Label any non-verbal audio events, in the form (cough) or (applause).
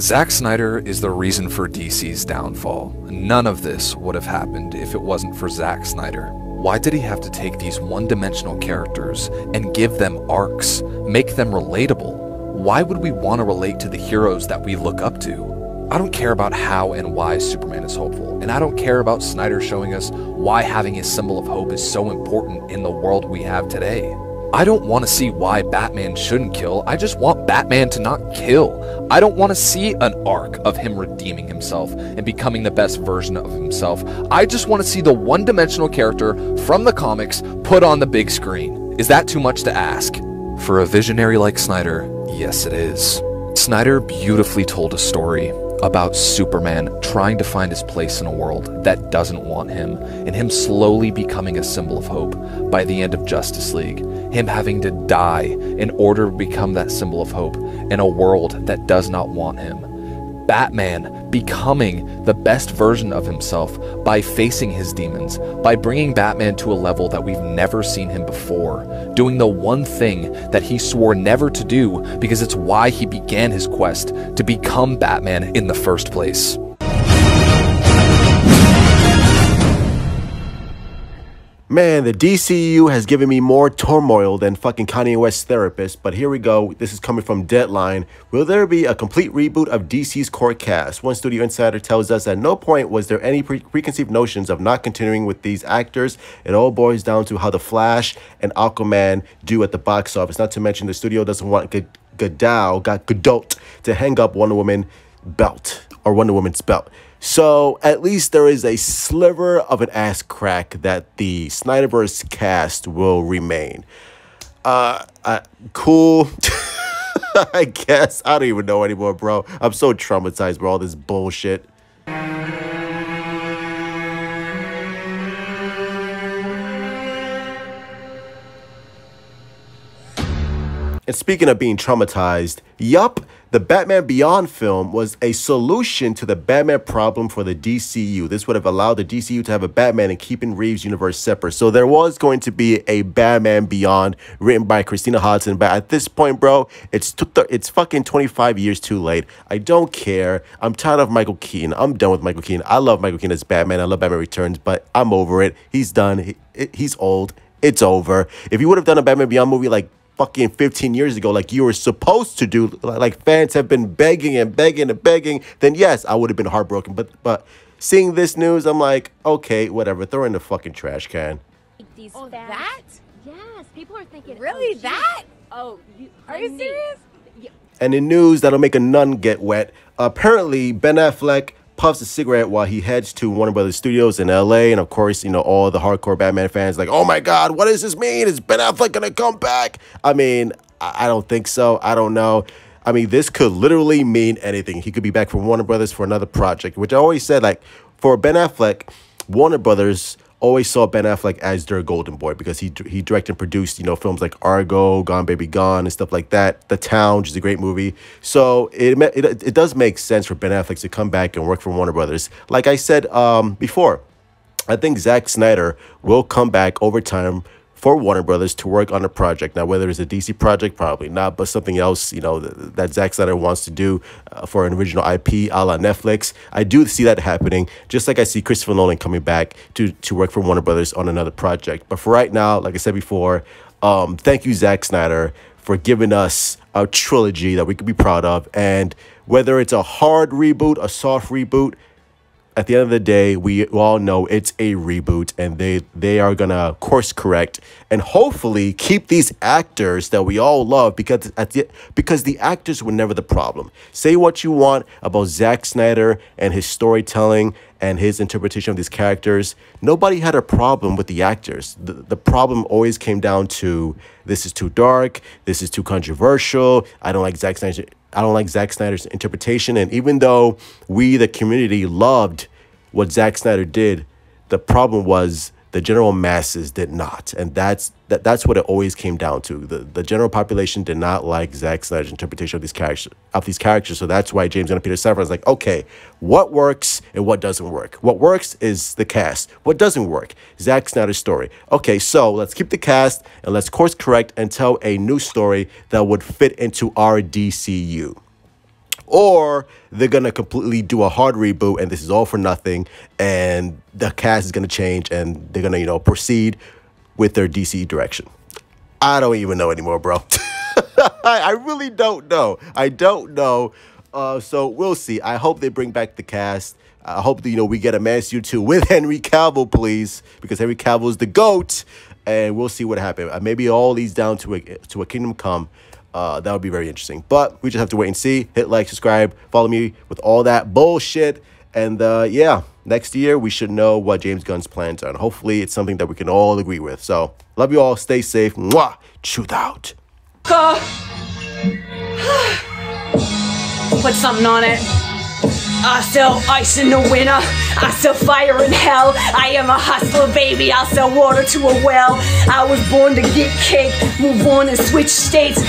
Zack Snyder is the reason for DC's downfall. None of this would have happened if it wasn't for Zack Snyder. Why did he have to take these one dimensional characters and give them arcs, make them relatable? Why would we want to relate to the heroes that we look up to? I don't care about how and why Superman is hopeful, and I don't care about Snyder showing us why having a symbol of hope is so important in the world we have today. I don't want to see why Batman shouldn't kill, I just want Batman to not kill. I don't want to see an arc of him redeeming himself and becoming the best version of himself. I just want to see the one dimensional character from the comics put on the big screen. Is that too much to ask? For a visionary like Snyder, yes it is. Snyder beautifully told a story about Superman trying to find his place in a world that doesn't want him, and him slowly becoming a symbol of hope by the end of Justice League, him having to die in order to become that symbol of hope in a world that does not want him. Batman becoming the best version of himself by facing his demons, by bringing Batman to a level that we've never seen him before, doing the one thing that he swore never to do because it's why he began his quest to become Batman in the first place. Man, the DCU has given me more turmoil than fucking Kanye West's therapist, but here we go. This is coming from Deadline. Will there be a complete reboot of DC's core cast? One studio insider tells us at no point was there any pre- preconceived notions of not continuing with these actors. It all boils down to how The Flash and Aquaman do at the box office. Not to mention the studio doesn't want G- Gadot, Gal Gadot to hang up Wonder Woman belt or Wonder Woman's belt. So at least there is a sliver of an ass crack that the Snyderverse cast will remain. Uh, uh cool. (laughs) I guess I don't even know anymore, bro. I'm so traumatized by all this bullshit. And speaking of being traumatized, yup, the Batman Beyond film was a solution to the Batman problem for the DCU. This would have allowed the DCU to have a Batman and keeping Reeves' universe separate. So there was going to be a Batman Beyond written by Christina Hodson, but at this point, bro, it's it's fucking 25 years too late. I don't care. I'm tired of Michael Keaton. I'm done with Michael Keaton. I love Michael Keaton as Batman. I love Batman Returns, but I'm over it. He's done. He, he's old. It's over. If you would have done a Batman Beyond movie like fucking 15 years ago, like you were supposed to do, like fans have been begging and begging and begging, then yes, I would have been heartbroken. But but seeing this news, I'm like, okay, whatever, throw in the fucking trash can. These oh, that? Yes, people are thinking. Oh, really, oh, that? Oh, you, are you serious? And in news that'll make a nun get wet, apparently Ben Affleck puffs a cigarette while he heads to Warner Brothers Studios in LA. And of course, you know, all the hardcore Batman fans like, oh my God, what does this mean? Is Ben Affleck going to come back? I mean, I don't think so. I don't know. I mean, this could literally mean anything. He could be back from Warner Brothers for another project, which I always said, like, for Ben Affleck, Warner Brothers always saw Ben Affleck as their golden boy because he he directed and produced you know films like Argo, Gone Baby Gone, and stuff like that. The Town, which is a great movie. So it it it does make sense for Ben Affleck to come back and work for Warner Brothers. Like I said um, before, I think Zack Snyder will come back over time for Warner Brothers to work on a project. Now, whether it's a DC project, probably not, but something else, you know, that, Zack Snyder wants to do uh, for an original IP a la Netflix. I do see that happening, just like I see Christopher Nolan coming back to, to work for Warner Brothers on another project. But for right now, like I said before, um, thank you, Zack Snyder, for giving us a trilogy that we could be proud of. And whether it's a hard reboot, a soft reboot, at the end of the day, we all know it's a reboot and they they are gonna course correct and hopefully keep these actors that we all love because at the because the actors were never the problem. Say what you want about Zack Snyder and his storytelling and his interpretation of these characters. Nobody had a problem with the actors. The, the problem always came down to this is too dark, this is too controversial, I don't like Zack Snyder I don't like Zack Snyder's interpretation. And even though we, the community, loved what Zack Snyder did, the problem was the general masses did not. And that's that, that's what it always came down to. The the general population did not like Zack Snyder's interpretation of these characters of these characters. So that's why James Gunn Peter Safran is like, okay, what works and what doesn't work? What works is the cast. What doesn't work? Zack Snyder's story. Okay, so let's keep the cast and let's course correct and tell a new story that would fit into our DCU. Or they're gonna completely do a hard reboot and this is all for nothing and the cast is gonna change and they're gonna you know proceed with their DC direction. I don't even know anymore, bro. (laughs) I really don't know. I don't know. Uh, so we'll see. I hope they bring back the cast. I hope that, you know we get a Man U 2 with Henry Cavill, please, because Henry Cavill is the goat, and we'll see what happens. Uh, maybe all leads down to a to a Kingdom Come. Uh, that would be very interesting. But we just have to wait and see. Hit like, subscribe, follow me with all that bullshit, and uh, yeah, next year we should know what James Gunn's plans are. And hopefully, it's something that we can all agree with. So love you all. Stay safe. Mwah. Truth out. Put something on it. I sell ice in the winter. I sell fire in hell. I am a hustler, baby. I'll sell water to a well. I was born to get cake, move on and switch states.